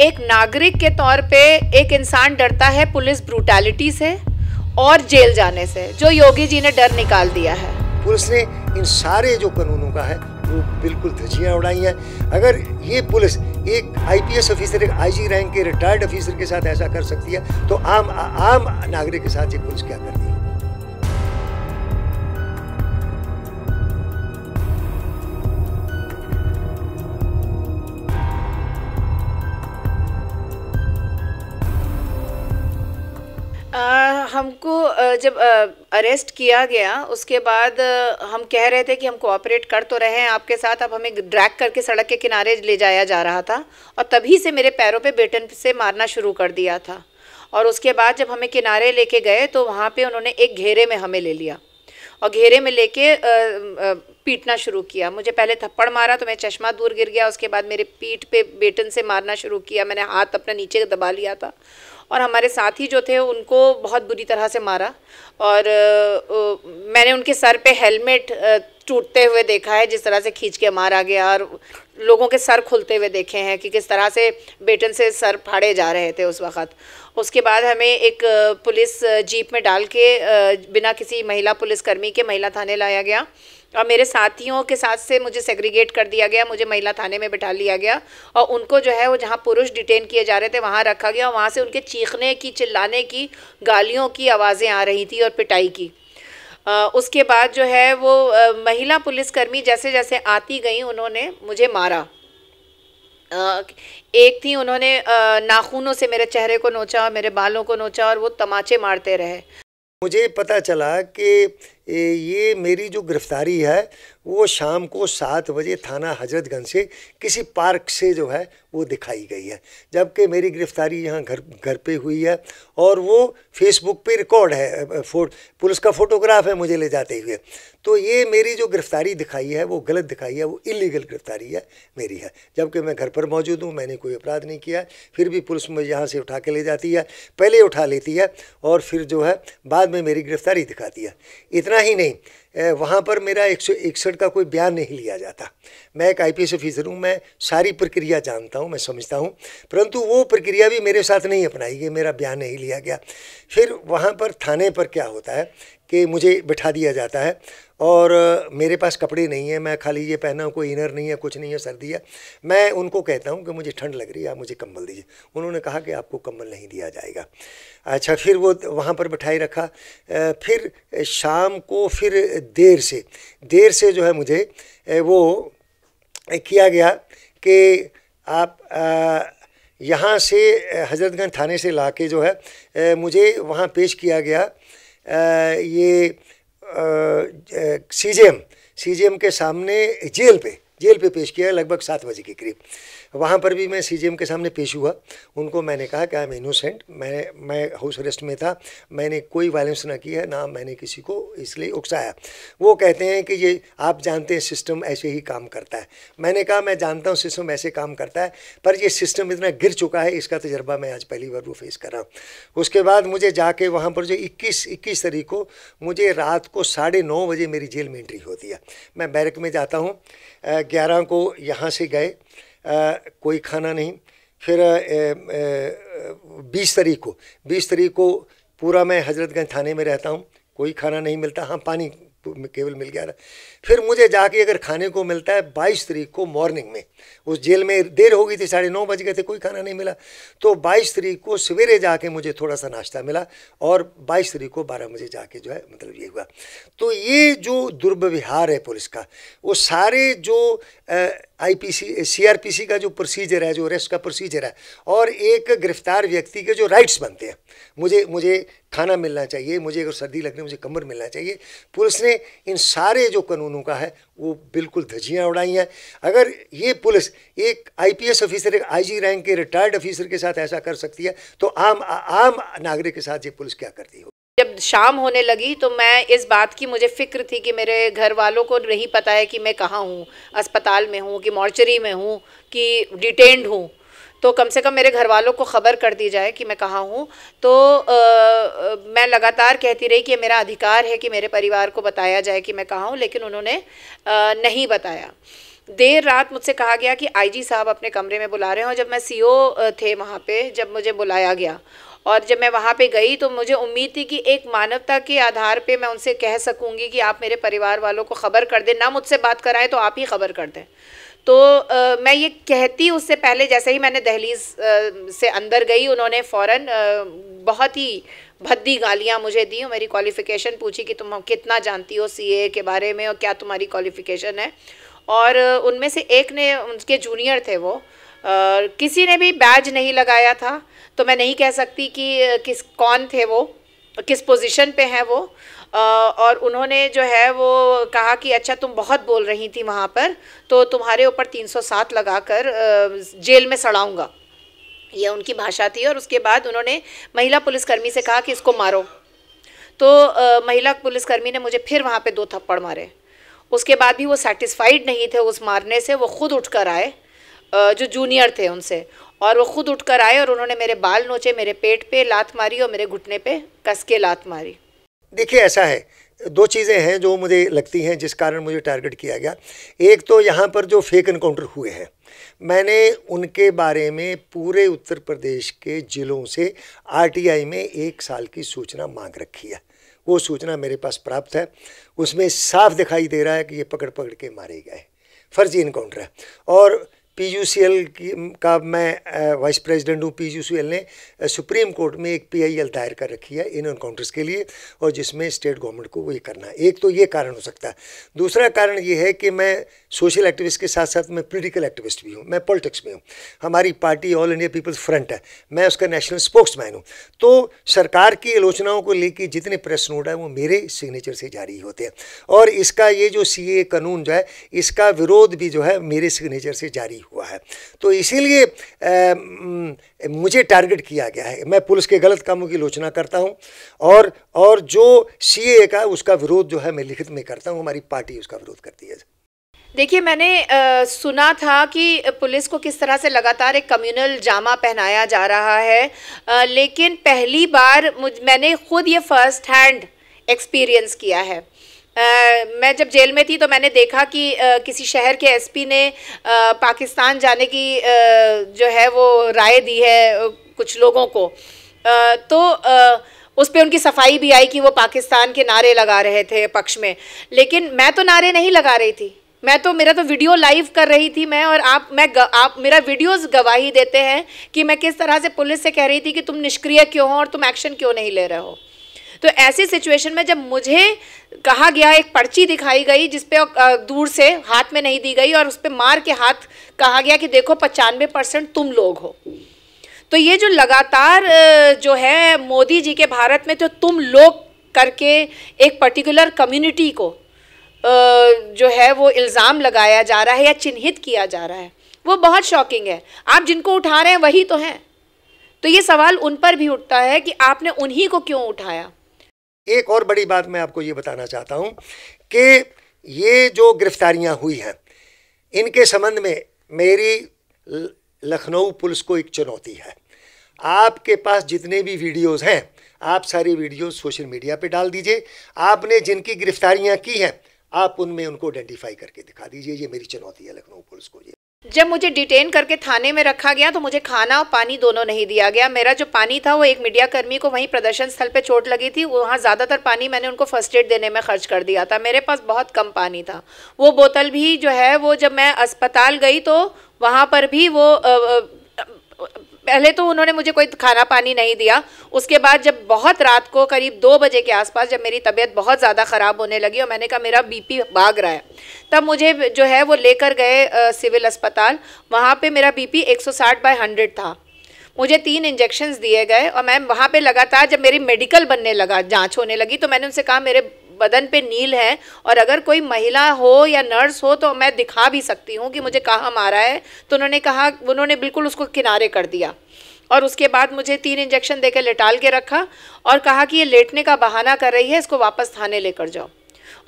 एक नागरिक के तौर पे एक इंसान डरता है, पुलिस ब्रूटैलिटी से और जेल जाने से, जो योगी जी ने डर निकाल दिया है। पुलिस ने इन सारे जो कानूनों का है, वो बिल्कुल धजियाँ उड़ाई हैं। अगर ये पुलिस एक आईपीएस ऑफिसर, एक आईजी रैंक के रिटायर्ड ऑफिसर के साथ ऐसा कर सकती है तो आम आम नागरिक के साथ ये पुलिस क्या करती है? हमको जब अरेस्ट किया गया, उसके बाद हम कह रहे थे कि हम कोऑपरेट कर तो रहे हैं, आपके साथ अब हमें ड्रैग करके सड़क के किनारे ले जाया जा रहा था, और तभी से मेरे पैरों पे बेटन से मारना शुरू कर दिया था। और उसके बाद जब हमें किनारे लेके गए तो वहाँ पे उन्होंने एक घेरे में हमें ले लिया, और घेरे में लेके पीटना शुरू किया। मुझे पहले थप्पड़ मारा तो मैं चश्मा दूर गिर गया, उसके बाद मेरे पीठ पे बेटन से मारना शुरू किया, मैंने हाथ अपना नीचे दबा लिया था और हमारे साथी जो थे, उनको बहुत बुरी तरह से मारा। और मैंने उनके सर पे हेलमेट टूटते हुए देखा है, जिस तरह से खींच के मारा गया और लोगों के सर खुलते हुए देखे हैं कि किस तरह से बेटन से सर फाड़े जा रहे थे उस वक़्त। उसके बाद हमें एक पुलिस जीप में डाल के बिना किसी महिला पुलिसकर्मी के महिला थाने लाया गया। और मेरे साथियों के साथ से मुझे सेग्रीगेट कर दिया गया मुझे महिला थाने में बिठा लिया गया और उनको जो है वो जहाँ पुरुष डिटेन किए जा रहे थे वहाँ रखा गया और वहाँ से उनके चीखने की चिल्लाने की गालियों की आवाज़ें आ रही थी और पिटाई की। आ, उसके बाद जो है वो आ, महिला पुलिसकर्मी जैसे जैसे आती गई उन्होंने मुझे मारा। आ, एक थी उन्होंने नाखूनों से मेरे चेहरे को नोचा मेरे बालों को नोचा और वो तमाचे मारते रहे। मुझे पता चला कि ये मेरी जो गिरफ़्तारी है, वो शाम को सात बजे थाना हजरतगंज से किसी पार्क से जो है, वो दिखाई गई है। जबकि मेरी गिरफ़्तारी यहाँ घर घर पे हुई है और वो फेसबुक पे रिकॉर्ड है पुलिस का फ़ोटोग्राफ है मुझे ले जाते हुए। तो ये मेरी जो गिरफ़्तारी दिखाई है, वो गलत दिखाई है, वो इलीगल गिरफ़्तारी है, मेरी है। जबकि मैं घर पर मौजूद हूँ, मैंने कोई अपराध नहीं किया, फिर भी पुलिस मुझे यहाँ से उठा के ले जाती है, पहले उठा लेती है और फिर जो है, बाद में मेरी गिरफ़्तारी दिखाती है। इतना इतना ही नहीं वहाँ पर मेरा एक सौ इकसठ का कोई बयान नहीं लिया जाता। मैं एक आईपीएस ऑफिसर हूँ, मैं सारी प्रक्रिया जानता हूँ, मैं समझता हूँ, परंतु वो प्रक्रिया भी मेरे साथ नहीं अपनाई गई, मेरा बयान नहीं लिया गया। फिर वहाँ पर थाने पर क्या होता है कि मुझे बिठा दिया जाता है और मेरे पास कपड़े नहीं है, मैं खाली ये पहना हूँ, कोई इनर नहीं है, कुछ नहीं है, सर्दी है। मैं उनको कहता हूँ कि मुझे ठंड लग रही है, आप मुझे कंबल दीजिए। उन्होंने कहा कि आपको कंबल नहीं दिया जाएगा। अच्छा फिर वो वहाँ पर बिठाई रखा। फिर शाम को फिर देर से देर से जो है मुझे वो किया गया कि आप यहाँ से हजरतगंज थाने से ला के जो है मुझे वहाँ पेश किया गया। ये सी जी एम के सामने जेल पे। जेल पे पेश किया लगभग सात बजे के करीब। वहाँ पर भी मैं सीजीएम के सामने पेश हुआ। उनको मैंने कहा कि आई एम इनोसेंट मैं मैं हाउस अरेस्ट में था। मैंने कोई वायलेंस ना किया, ना मैंने किसी को इसलिए उकसाया। वो कहते हैं कि ये, आप जानते हैं सिस्टम ऐसे ही काम करता है। मैंने कहा, मैं जानता हूँ सिस्टम ऐसे काम करता है, पर ये सिस्टम इतना गिर चुका है, इसका तजर्बा मैं आज पहली बार वो फेस कर रहा हूँ। उसके बाद मुझे जाके वहाँ पर जो इक्कीस इक्कीस तारीख को मुझे रात को साढ़े नौ बजे मेरी जेल में एंट्री होती है मैं बैरक में जाता हूँ। ग्यारह को यहाँ से गए। कोई खाना नहीं। फिर बीस तारीख को, बीस तारीख को पूरा मैं हजरतगंज थाने में रहता हूँ। कोई खाना नहीं मिलता। हाँ पानी केवल मिल गया था फिर मुझे जाके अगर खाने को मिलता है, बाईस तारीख को मॉर्निंग में, उस जेल में देर हो गई थी, साढ़े नौ बज गए थे, कोई खाना नहीं मिला। तो बाईस तारीख को सवेरे जाके मुझे थोड़ा सा नाश्ता मिला और बाईस तारीख को बारह बजे जाके जो है मतलब ये हुआ। तो ये जो दुर्व्यवहार है पुलिस का, वो सारे जो आईपीसी सीआरपीसी का जो प्रोसीजर है, जो अरेस्ट का प्रोसीजर है, और एक गिरफ़्तार व्यक्ति के जो राइट्स बनते हैं। मुझे मुझे खाना मिलना चाहिए, मुझे अगर सर्दी लगने, मुझे कमर मिलना चाहिए। पुलिस ने इन सारे जो कानूनों का है, वो बिल्कुल धजियाँ उड़ाई हैं। अगर ये पुलिस एक आईपीएस ऑफिसर एक आईजी रैंक के रिटायर्ड ऑफिसर के साथ ऐसा कर सकती है तो आम आम नागरिक के साथ ये पुलिस क्या करती हो जब शाम होने लगी तो मैं इस बात की मुझे फ़िक्र थी कि मेरे घर वालों को नहीं पता है कि मैं कहाँ हूँ, अस्पताल में हूँ, कि मॉर्चरी में हूँ, कि डिटेंड हूँ। तो कम से कम मेरे घर वालों को ख़बर कर दी जाए कि मैं कहाँ हूँ। तो आ, मैं लगातार कहती रही कि मेरा अधिकार है कि मेरे परिवार को बताया जाए कि मैं कहाँ हूँ लेकिन उन्होंने आ, नहीं बताया। देर रात मुझसे कहा गया कि आईजी साहब अपने कमरे में बुला रहे हैं जब मैं सीओ थे वहाँ पे जब मुझे बुलाया गया और जब मैं वहाँ पे गई तो मुझे उम्मीद थी कि एक मानवता के आधार पे मैं उनसे कह सकूँगी कि आप मेरे परिवार वालों को ख़बर कर दें। ना मुझसे बात कराएँ तो आप ही ख़बर कर दें। तो आ, मैं ये कहती उससे पहले जैसे ही मैंने दहलीज से अंदर गई उन्होंने फ़ौर बहुत ही भद्दी गालियाँ मुझे दी मेरी क्वालिफ़िकेशन पूछी कि तुम कितना जानती हो सीए के बारे में और क्या तुम्हारी क्वालिफ़िकेशन है। और उनमें से एक ने उनके जूनियर थे वो आ, किसी ने भी बैज नहीं लगाया था तो मैं नहीं कह सकती कि किस कौन थे वो किस पोजीशन पे हैं वो? और उन्होंने जो है वो कहा कि अच्छा तुम बहुत बोल रही थी वहाँ पर तो तुम्हारे ऊपर 307 लगाकर जेल में सड़ाऊँगा। ये उनकी भाषा थी और उसके बाद उन्होंने महिला पुलिसकर्मी से कहा कि इसको मारो। तो आ, महिला पुलिसकर्मी ने मुझे फिर वहाँ पे दो थप्पड़ मारे। उसके बाद भी वो सेटिस्फाइड नहीं थे उस मारने से वो खुद उठकर आए। जो जूनियर थे उनसे। और वो खुद उठकर आए और उन्होंने मेरे बाल नोचे, मेरे पेट पे लात मारी और मेरे घुटने पे कस के लात मारी। देखिए, ऐसा है। दो चीज़ें हैं जो मुझे लगती हैं जिस कारण मुझे टारगेट किया गया। एक तो यहाँ पर जो फेक इनकाउंटर हुए हैं। मैंने उनके बारे में पूरे उत्तर प्रदेश के ज़िलों से आरटीआई में एक साल की सूचना मांग रखी है। वो सूचना मेरे पास प्राप्त है। उसमें साफ़ दिखाई दे रहा है कि ये पकड़ पकड़ के मारे गए फर्जी इनकाउंटर है। और पीयूसीएल की, का मैं वाइस प्रेसिडेंट हूँ। पीयूसीएल ने सुप्रीम कोर्ट में एक पीआईएल दायर कर रखी है इन इनकाउंटर्स के लिए और जिसमें स्टेट गवर्नमेंट को वो ये करना है। एक तो ये कारण हो सकता है। दूसरा कारण ये है कि मैं सोशल एक्टिविस्ट के साथ साथ मैं पोलिटिकल एक्टिविस्ट भी हूँ, मैं पॉलिटिक्स में हूँ। हमारी party all India people's front है, मैं उसका नेशनल स्पोक्समैन हूँ। तो सरकार की आलोचनाओं को लेकर जितने प्रेस नोट है, वो मेरे सिग्नेचर से जारी होते हैं। और इसका ये जो सी कानून जो है, इसका विरोध भी जो है, मेरे सिग्नेचर से जारी हुआ है। तो इसीलिए मुझे टारगेट किया गया है। मैं पुलिस के गलत कामों की आलोचना करता हूँ और और जो सीए का उसका विरोध जो है, मैं लिखित में करता हूँ, हमारी पार्टी उसका विरोध करती है। देखिए मैंने आ, सुना था कि पुलिस को किस तरह से लगातार एक कम्युनल जामा पहनाया जा रहा है आ, लेकिन पहली बार मुझ मैंने खुद ये फ़र्स्ट हैंड एक्सपीरियंस किया है। मैं जब जेल में थी तो मैंने देखा कि आ, किसी शहर के एसपी ने आ, पाकिस्तान जाने की जो है वो राय दी है कुछ लोगों को। तो उस पर उनकी सफ़ाई भी आई कि वो पाकिस्तान के नारे लगा रहे थे पक्ष में। लेकिन मैं तो नारे नहीं लगा रही थी। मैं तो मेरा तो वीडियो लाइव कर रही थी मैं और आप, मैं आप, मेरा वीडियोस गवाही देते हैं कि मैं किस तरह से पुलिस से कह रही थी कि तुम निष्क्रिय क्यों हो और तुम एक्शन क्यों नहीं ले रहे हो। तो ऐसी सिचुएशन में जब मुझे कहा गया, एक पर्ची दिखाई गई जिसपे दूर से हाथ में नहीं दी गई और उस पर मार के हाथ कहा गया कि देखो पचानवे परसेंट तुम लोग हो। तो ये जो लगातार जो है मोदी जी के भारत में तो तुम लोग करके एक पर्टिकुलर कम्युनिटी को जो है वो इल्ज़ाम लगाया जा रहा है या चिन्हित किया जा रहा है। वो बहुत शॉकिंग है। आप जिनको उठा रहे हैं, वही तो हैं। तो ये सवाल उन पर भी उठता है कि आपने उन्हीं को क्यों उठाया? एक और बड़ी बात मैं आपको ये बताना चाहता हूँ कि ये जो गिरफ्तारियाँ हुई हैं, इनके संबंध में मेरी लखनऊ पुलिस को एक चुनौती है। आपके पास जितने भी वीडियोस हैं, आप सारी वीडियोस सोशल मीडिया पे डाल दीजिए। आपने जिनकी गिरफ्तारियाँ की हैं आप उनमें उनको आइडेंटिफाई करके दिखा दीजिए, ये मेरी चुनौती है लखनऊ पुलिस को, ये। जब मुझे डिटेन करके थाने में रखा गया तो मुझे खाना और पानी दोनों नहीं दिया गया। मेरा जो पानी था, वो एक मीडिया कर्मी को वहीं प्रदर्शन स्थल पे चोट लगी थी। वहाँ ज़्यादातर पानी मैंने उनको फ़र्स्ट एड देने में खर्च कर दिया था। मेरे पास बहुत कम पानी था। वो बोतल भी जो है, वो जब मैं अस्पताल गई तो वहाँ पर भी वो पहले तो उन्होंने मुझे कोई खाना पानी नहीं दिया। उसके बाद जब बहुत रात को करीब दो बजे के आसपास जब मेरी तबीयत बहुत ज़्यादा ख़राब होने लगी और मैंने कहा, मेरा बीपी भाग रहा है। तब मुझे जो है वो लेकर गए सिविल अस्पताल। वहाँ पे मेरा बीपी 160 बाय 100 था। मुझे तीन इंजेक्शंस दिए गए और मैं वहाँ पे लगातार जब मेरी मेडिकल बनने लगा, जाँच होने लगी तो मैंने उनसे कहा, मेरे बदन पे नील है और अगर कोई महिला हो या नर्स हो तो मैं दिखा भी सकती हूँ कि मुझे कहाँ मारा है। तो उन्होंने कहा, उन्होंने बिल्कुल उसको किनारे कर दिया। और उसके बाद मुझे तीन इंजेक्शन देकर लेटाल के रखा और कहा कि ये लेटने का बहाना कर रही है, इसको वापस थाने लेकर जाओ।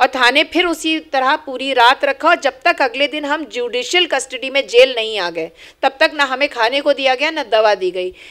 और थाने फिर उसी तरह पूरी रात रखा और जब तक अगले दिन हम जुडिशियल कस्टडी में जेल नहीं आ गए, तब तक ना हमें खाने को दिया गया, ना दवा दी गई।